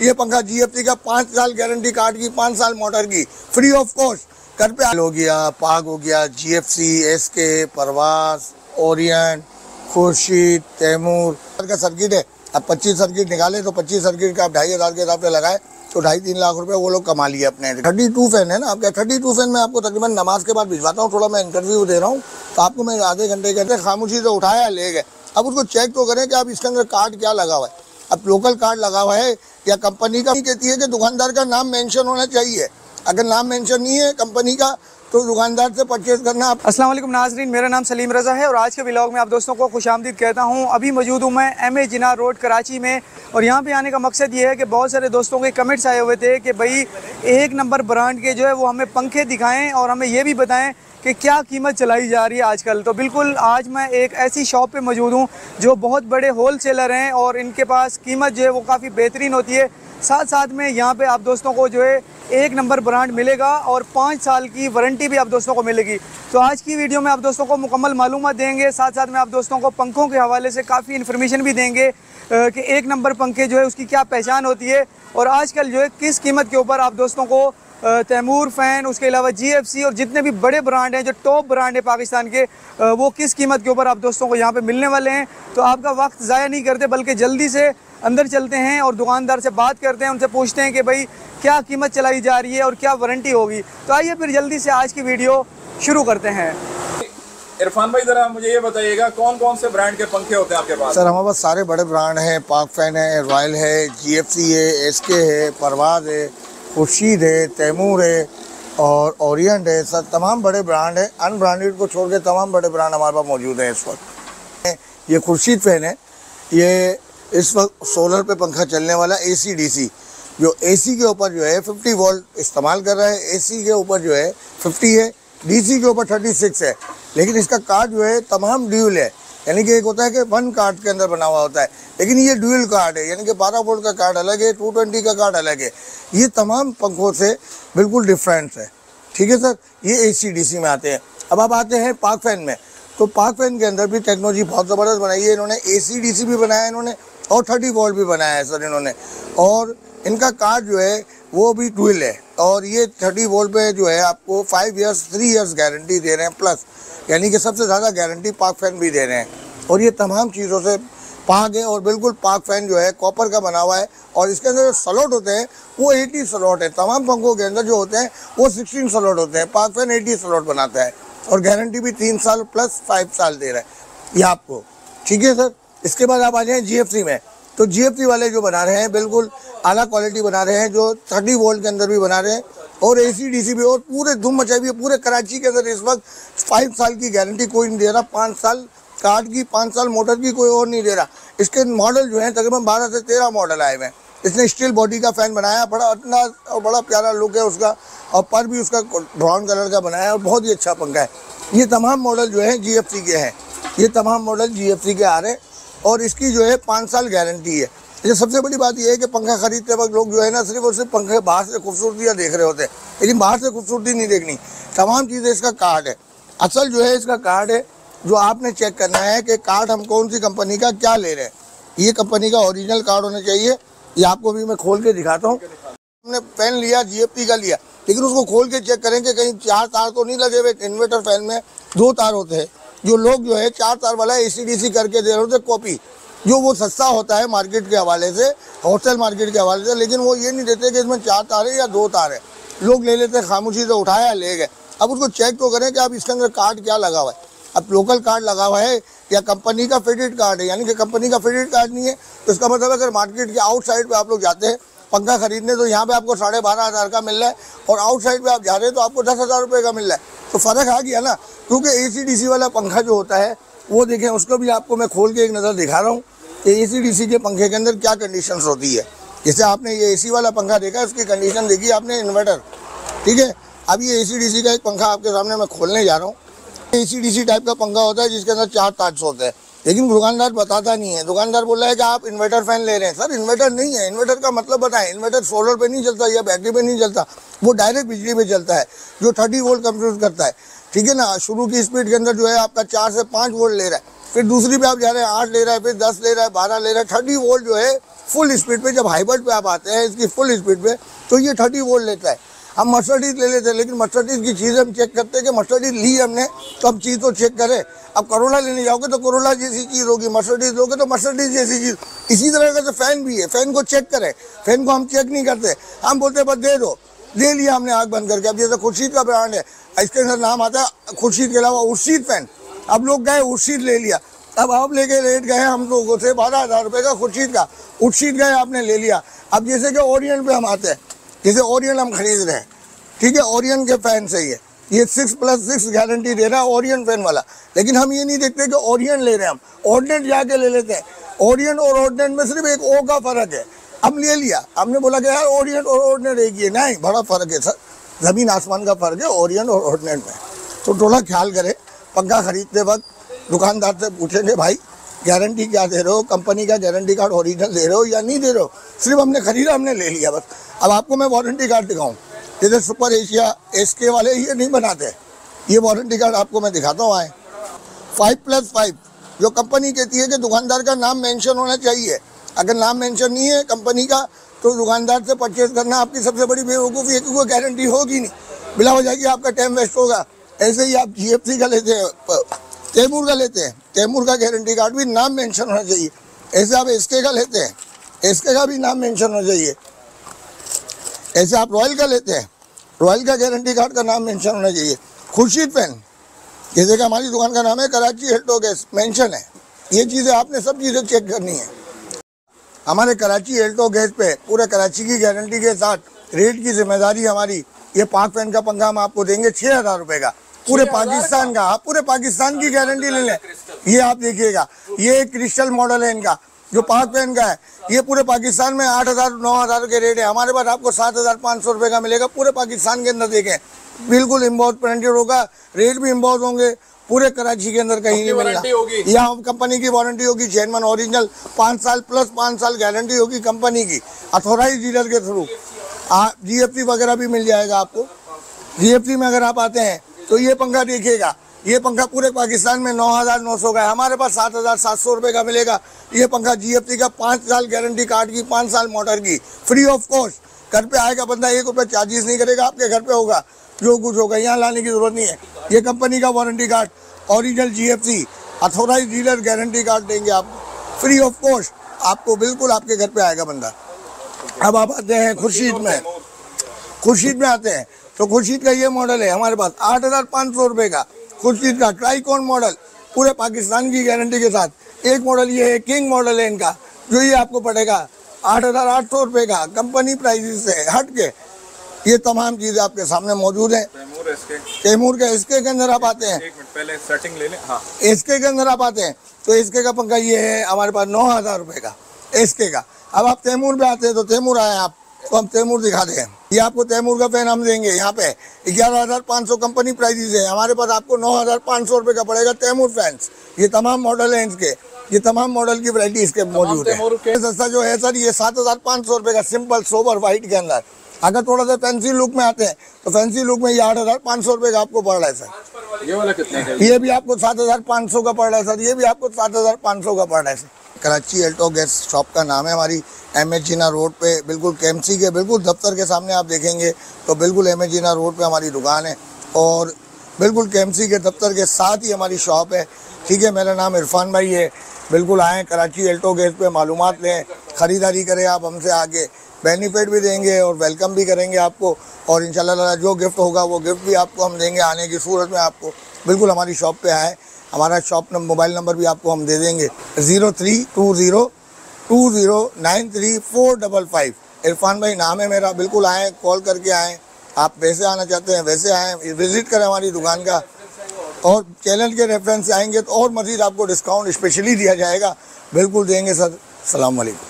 ये पंखा जीएफसी का पाँच साल गारंटी कार्ड की, पाँच साल मोटर की। फ्री ऑफ़ कॉस्ट घर पे हो गया, पाग हो गया जीएफसी एसके परवास ओरियन खुर्शीद तैमूर का सर्किट है। अब 25 सर्किट निकाले तो 25 सर्किट का आप ढाई हज़ार के हिसाब से लगाए तो ढाई तीन लाख रुपए वो लोग कमा लिए अपने। थर्टी टू फ़ैन है ना आपका? थर्टी टू फ़ैन मैं आपको तकरीबन नमाज़ के बाद भिजवाता हूँ, थोड़ा मैं इंटरव्यू दे रहा हूँ तो आपको मैं आधे घंटे के अंदर खामोशी से उठाया, ले गए। अब उसको चेक तो करें कि आप इसके अंदर कार्ड क्या लगा हुआ है। अब लोकल कार्ड लगा हुआ है या कंपनी का कहती है कि दुकानदार का नाम मेंशन होना चाहिए। अगर नाम मेंशन नहीं है कंपनी का तो दुकानदार से परचेज करना असलम नाजरीन, मेरा नाम सलीम रज़ा है और आज के ब्लॉग में आप दोस्तों को खुश आमदीद कहता हूँ। अभी मौजूद हूँ मैं M A Jinnah road, Karachi में। और यहाँ पे आने का मकसद ये है कि बहुत सारे दोस्तों के कमेंट्स आए हुए थे कि भाई एक नंबर ब्रांड के जो है वो हमें पंखे दिखाएँ और हमें ये भी बताएँ कि क्या कीमत चलाई जा रही है आजकल। तो बिल्कुल आज मैं एक ऐसी शॉप पे मौजूद हूँ, जो बहुत बड़े होल सेलर हैं और इनके पास कीमत जो है वो काफ़ी बेहतरीन होती है। साथ साथ में यहाँ पे आप दोस्तों को जो है एक नंबर ब्रांड मिलेगा और पाँच साल की वारंटी भी आप दोस्तों को मिलेगी। तो आज की वीडियो में आप दोस्तों को मुकम्मल मालूम देंगे साथ साथ में आप दोस्तों को पंखों के हवाले से काफ़ी इन्फॉर्मेशन भी देंगे कि एक नंबर पंखे जो है उसकी क्या पहचान होती है और आजकल जो है किस कीमत के ऊपर आप दोस्तों को तैमूर फ़ैन उसके अलावा जीएफसी और जितने भी बड़े ब्रांड हैं जो टॉप ब्रांड है पाकिस्तान के वो किस कीमत के ऊपर आप दोस्तों को यहाँ पे मिलने वाले हैं? तो आपका वक्त ज़ाया नहीं करते बल्कि जल्दी से अंदर चलते हैं और दुकानदार से बात करते हैं उनसे पूछते हैं कि भाई क्या कीमत चलाई जा रही है और क्या वारंटी होगी? तो आइए फिर जल्दी से आज की वीडियो शुरू करते हैं। इरफान भाई जरा मुझे ये बताइएगा कौन कौन से ब्रांड के पंखे होते हैं आपके पास? सर हमारे पास सारे बड़े ब्रांड हैं पाक फ़ैन है रॉयल है जीएफसी है एसके है परवाज है खुर्शीद है, तैमूर है और ओरियंट है सर तमाम बड़े ब्रांड है। अनब्रांडेड को छोड़ के तमाम बड़े ब्रांड हमारे पास मौजूद हैं इस वक्त। ये खुर्शीद फ़ैन है। ये इस वक्त सोलर पे पंखा चलने वाला ए सी डी सी जो ए सी के ऊपर जो है 50 वोल्ट इस्तेमाल कर रहा है। ए सी के ऊपर जो है 50 है डी सी के ऊपर 36 है। लेकिन इसका कार्ड जो है तमाम ड्यूल है। यानी कि एक होता है कि वन कार्ड के अंदर बना हुआ होता है, लेकिन ये ड्यूल कार्ड है, यानी कि 12 वोल्ट का कार्ड अलग है 220 का कार्ड अलग है। ये तमाम पंखों से बिल्कुल डिफरेंस है। ठीक है सर? ये ए सी डी सी में आते हैं। अब आप आते हैं पाक फ़ैन में। तो पाक फ़ैन के अंदर भी टेक्नोलॉजी बहुत ज़बरदस्त बनाई है इन्होंने। ए सी डी सी भी बनाया है इन्होंने और थर्टी वोल्ट भी बनाया है सर इन्होंने। और इनका कार्ड जो है, वो भी ट्विल है। और ये थर्टी वोल्ट पे जो है आपको five years three years guarantee दे रहे हैं प्लस यानी कि सबसे ज़्यादा गारंटी पाक फ़ैन भी दे रहे हैं। और ये तमाम चीज़ों से पाक है और बिल्कुल पाक फ़ैन जो है कॉपर का बना हुआ है और इसके अंदर जो सलोट होते हैं, वो एटी सलोट है। तमाम पंखों के अंदर जो होते हैं, वो सिक्सटीन सलोट होते हैं। पाक फ़ैन एटी सलोट बनाता है और गारंटी भी तीन साल प्लस फाइव साल दे रहा है। ये आपको। ठीक है सर इसके बाद आप आ जाए जी में। तो जी वाले जो बना रहे हैं, बिल्कुल आला क्वालिटी बना रहे हैं, जो थर्टी वोल्ट के अंदर भी बना रहे हैं, और ए सी भी, और पूरे धूम मचाई हुई है, पूरे कराची के अंदर इस वक्त फाइव साल की गारंटी कोई नहीं दे रहा, पाँच साल कार्ड की, पाँच साल मोटर की कोई और नहीं दे रहा। इसके मॉडल जो है, तकरीबन बारह से तेरह मॉडल आए हुए हैं। इसने स्टील बॉडी का फ़ैन बनाया, बड़ा इतना और बड़ा प्यारा लुक है उसका, और पर भी उसका ब्राउन कलर का बनाया है, और बहुत ही अच्छा पंखा है। ये तमाम मॉडल जो है जी के हैं। ये तमाम मॉडल जी के आ रहे हैं। और इसकी जो है पाँच साल गारंटी है। ये सबसे बड़ी बात यह है कि पंखा खरीदते वक्त लोग जो है ना सिर्फ़ और सिर्फ़ पंखे बाहर से खूबसूरतियाँ देख रहे होते हैं। लेकिन बाहर से खूबसूरती नहीं देखनी। तमाम चीज़ें इसका कार्ड है। असल जो है इसका कार्ड है, जो आपने चेक करना है कि कार्ड हम कौन सी कंपनी का क्या ले रहे हैं। ये कंपनी का ओरिजिनल कार्ड होना चाहिए। ये आपको भी मैं खोल के दिखाता हूँ। हमने फ़ैन लिया जी का लिया। लेकिन उसको खोल के चेक करें कि कहीं चार तार तो नहीं लगे हुए इन्वर्टर फ़ैन में दो तार होते हैं। जो लोग जो है, चार तार वाला ए करके दे रहे होते कॉपी जो वो सस्ता होता है मार्केट के हवाले से होलसेल मार्केट के हवाले से, लेकिन वो ये नहीं देते कि इसमें चार तार है या दो तार। है लोग ले लेते हैं खामोशी से उठाया, ले गए। अब उसको चेक तो करें कि आप इसके अंदर कार्ड क्या लगा हुआ है। अब लोकल कार्ड लगा हुआ है या कंपनी का फिटेड कार्ड है? यानी कि कंपनी का फिटेड कार्ड नहीं है तो इसका मतलब अगर मार्केट के आउटसाइड पर आप लोग जाते हैं पंखा खरीदने तो यहाँ पे आपको साढ़े बारह हज़ार का मिल रहा है और आउटसाइड पे आप जा रहे हैं तो आपको दस हज़ार रुपये का मिल रहा है। तो फ़र्क आ गया ना, क्योंकि ए सी वाला पंखा जो होता है, वो देखें, उसको भी आपको मैं खोल के एक नज़र दिखा रहा हूँ कि ए सी के पंखे के अंदर क्या कंडीशन होती है। जैसे आपने ये एसी वाला पंखा देखा उसकी कंडीशन देखी आपने इन्वर्टर ठीक है? अब ये ए का एक पंखा आपके सामने मैं खोलने जा रहा हूँ। ए टाइप का पंखा होता है, जिसके अंदर चार ताज होते हैं। लेकिन दुकानदार बताता नहीं है। दुकानदार बोल रहा है कि आप इन्वर्टर फ़ैन ले रहे हैं। सर इन्वर्टर नहीं है। इन्वर्टर का मतलब बताएँ। इन्वर्टर सोलर पे नहीं चलता, या बैटरी पे नहीं चलता। वो डायरेक्ट बिजली पे चलता है, जो थर्टी वोल्ट कंप्यूट करता है। ठीक है ना? शुरू की स्पीड के अंदर जो है आपका चार से पाँच वोल्ट ले रहा है। फिर दूसरी पे आप जा रहे हैं, आठ ले रहा है, फिर दस ले रहा है, बारह ले रहा है। थर्टी वोल्ट जो है फुल स्पीड पे जब हाइब्रिड पे आप आते हैं, इसकी फुल स्पीड पे तो ये थर्टी वोल्ट लेता है। हम मर्सडीज ले लेते लेकिन मर्सडीज की चीज़ हम चेक करते कि मर्सडीज ली हमने तो अब चीज़ तो चेक करें। अब करोला लेने जाओगे तो करोला जैसी चीज़ होगी मर्सडीज लोगे तो मर्सडीज जैसी चीज़। इसी तरह का तो फ़ैन भी है फ़ैन को चेक करें। फ़ैन को हम चेक नहीं करते। हम बोलते बस दे दो। ले लिया हमने आग बंद करके। अब जैसे खुर्शीद का ब्रांड है, इसके अंदर नाम आता है खुर्शीद के अलावा उर्शीद फ़ैन अब लोग गए, उर्शीद ले लिया। अब आप लेके रेट गए हम लोगों से बारह हज़ार रुपये का खुर्शीद का। उर्शीद गए, आपने ले लिया। अब जैसे कि ओरियन पे हम आते हैं। जैसे ओरियन हम खरीद रहे हैं। ठीक है ओरियन के फ़ैन से है ये सिक्स प्लस सिक्स गारंटी दे रहा है ओरियन फ़ैन वाला। लेकिन हम ये नहीं देखते कि ओरियन ले रहे हैं हम। ऑर्डिनेट जाके ले लेते हैं। ओरियन और ऑर्डिनेट में सिर्फ़ एक ओ का फ़र्क है। हम ले लिया। हमने बोला कि यार ओरियन और ऑर्डिनेट एक ही है। नहीं, बड़ा फ़र्क है सर। ज़मीन आसमान का फ़र्क है ओरियन और ऑर्डिनेट में। तो थोड़ा ख्याल करें। पंखा खरीदते वक्त, दुकानदार से पूछेंगे, भाई गारंटी क्या दे रहे हो? कंपनी का गारंटी कार्ड ओरिजिनल दे रहे हो या नहीं दे रहे हो? सिर्फ़ हमने खरीदा, हमने ले लिया बस। अब आपको मैं वारंटी कार्ड दिखाऊँ। जैसे सुपर एशिया एस के वाले ये नहीं बनाते। ये वारंटी कार्ड आपको मैं दिखाता हूँ, आए। फाइव प्लस फाइव, जो कंपनी कहती है कि दुकानदार का नाम मेंशन होना चाहिए। अगर नाम मेंशन नहीं है कंपनी का तो दुकानदार से परचेज करना आपकी सबसे बड़ी बेवकूफ़ी है, क्योंकि गारंटी होगी नहीं। बिला हो जाएगी आपका टाइम वेस्ट होगा। ऐसे ही आप जी का लेते हैं तैमूर का लेते हैं। तैमूर का गारंटी कार्ड भी नाम मेंशन होना चाहिए। ऐसे आप एसके का लेते हैं। एसके का भी नाम मेंशन होना चाहिए। ऐसे आप रॉयल का लेते हैं। रॉयल का गारंटी कार्ड का नाम मेंशन होना चाहिए। खुर्शीद पेन जैसे कि हमारी दुकान का नाम है कराची हेल्टो गैस। मेंशन है। ये चीज़ें आपने सब चीज़ें चेक करनी है। हमारे कराची एल्टो गैस पे पूरे कराची की गारंटी के साथ रेट की ज़िम्मेदारी हमारी। ये पाँच पेन का पंखा हम आपको देंगे छः हज़ार रुपये का। पूरे पाकिस्तान का आप पूरे पाकिस्तान की गारंटी ले लें। ये आप देखिएगा ये क्रिस्टल मॉडल है इनका जो पाँच पेन का है। ये पूरे पाकिस्तान में आठ हज़ार नौ हज़ार के रेट है। हमारे पास आपको सात हज़ार पाँच सौ रुपये का मिलेगा पूरे पाकिस्तान के अंदर देखें। बिल्कुल इम्बोज प्रिंटेड होगा रेट भी इम्बोज होंगे पूरे कराची के अंदर कहीं नहीं मिलेगा। यहाँ कंपनी की वारंटी होगी चैनमन ओरिजिनल पाँच साल प्लस पाँच साल गारंटी होगी कंपनी की अथोराइज डीलर के थ्रू जी एफ़ वगैरह भी मिल जाएगा आपको। जी में अगर आप आते हैं तो ये पंखा देखिएगा। ये पंखा पूरे पाकिस्तान में नौ हज़ार नौ सौ का है। हमारे पास सात हज़ार सात सौ रुपये का मिलेगा। ये पंखा जीएफटी का पाँच साल गारंटी कार्ड की, पाँच साल मोटर की। फ्री ऑफ़ कॉस्ट घर पे आएगा बंदा, एक रुपये चार्जेस नहीं करेगा। आपके घर पे होगा। जो कुछ होगा, यहाँ लाने की ज़रूरत नहीं है। ये कंपनी का warranty card original G F C authorise dealer guarantee card देंगे आप। फ्री ऑफ़ कॉस्ट आपको बिल्कुल आपके घर पे आएगा बंदा। अब आप आते हैं खुर्शीद में। खुर्शीद में आते हैं। तो खुर्शीद का ये मॉडल है हमारे पास आठ हज़ार पाँच सौ रुपये का खुर्शीद का ट्राईकॉन मॉडल पूरे पाकिस्तान की गारंटी के साथ। एक मॉडल ये है किंग मॉडल है इनका जो ये आपको पड़ेगा आठ हज़ार आठ सौ रुपये का कंपनी प्राइस से हट के। ये तमाम चीज़ें आपके सामने मौजूद हैं। तैमूर के इसके के अंदर आप आते हैं। पहले सेटिंग ले लें। हाँ। इसके के अंदर आप आते हैं तो इसके का पंखा ये है हमारे पास नौ हज़ार रुपये का इसके का। अब आप तैमूर पे आते हैं तो तैमूर आए आप। तो हम तैमूर दिखा दें। ये आपको तैमूर का फ़ैन हम देंगे यहाँ पे। ग्यारह हज़ार पाँच सौ कंपनी प्राइजेज है। हमारे पास आपको नौ हज़ार पाँच सौ रुपये का पड़ेगा तैमूर फैंस ये तमाम मॉडल हैं इसके। ये तमाम मॉडल की वरायटी इसके मौजूद है। सस्ता जो है सर ये सात हज़ार पाँच सौ रुपये का सिंपल सोबर वाइट के अंदर। अगर थोड़ा सा फैंसी लुक में आते हैं तो फैंसी लुक में ये आठ हज़ार पाँच सौ रुपये का आपको पड़ रहा है सर। ये वाला कितने ये भी आपको सात हज़ार पाँच सौ का पड़ रहा है सर। ये भी आपको सात हज़ार पाँच सौ का पड़ रहा है sir. Karachi Alto gas shop का नाम है हमारी एम एच जीना रोड पे, बिल्कुल केमसी के, बिल्कुल दफ्तर के सामने आप देखेंगे तो बिल्कुल एम एच जीना रोड पे हमारी दुकान है और बिल्कुल केमसी के दफ्तर के साथ ही हमारी शॉप है। ठीक है, मेरा नाम इरफान भाई है। बिल्कुल आएँ कराची एल्टो गैस पे मालूम लें, ख़रीदारी करें आप हमसे आगे। बेनिफिट भी देंगे और वेलकम भी करेंगे आपको और इन जो गिफ्ट होगा, वो गिफ्ट भी आपको हम देंगे आने की सूरत में आपको। बिल्कुल हमारी शॉप पर आएँ। हमारा शॉप नंबर मोबाइल नंबर भी आपको हम दे देंगे। Zero three two zero two zero nine three four double five. Irfan भाई, नाम है मेरा, बिल्कुल आएँ, कॉल करके आएँ। आप वैसे आना चाहते हैं, वैसे आएँ विज़िट करें हमारी दुकान का। और चैनल के रेफरेंस आएँगे तो और मज़ीद आपको डिस्काउंट स्पेशली दिया जाएगा। बिल्कुल देंगे सर सलामकुम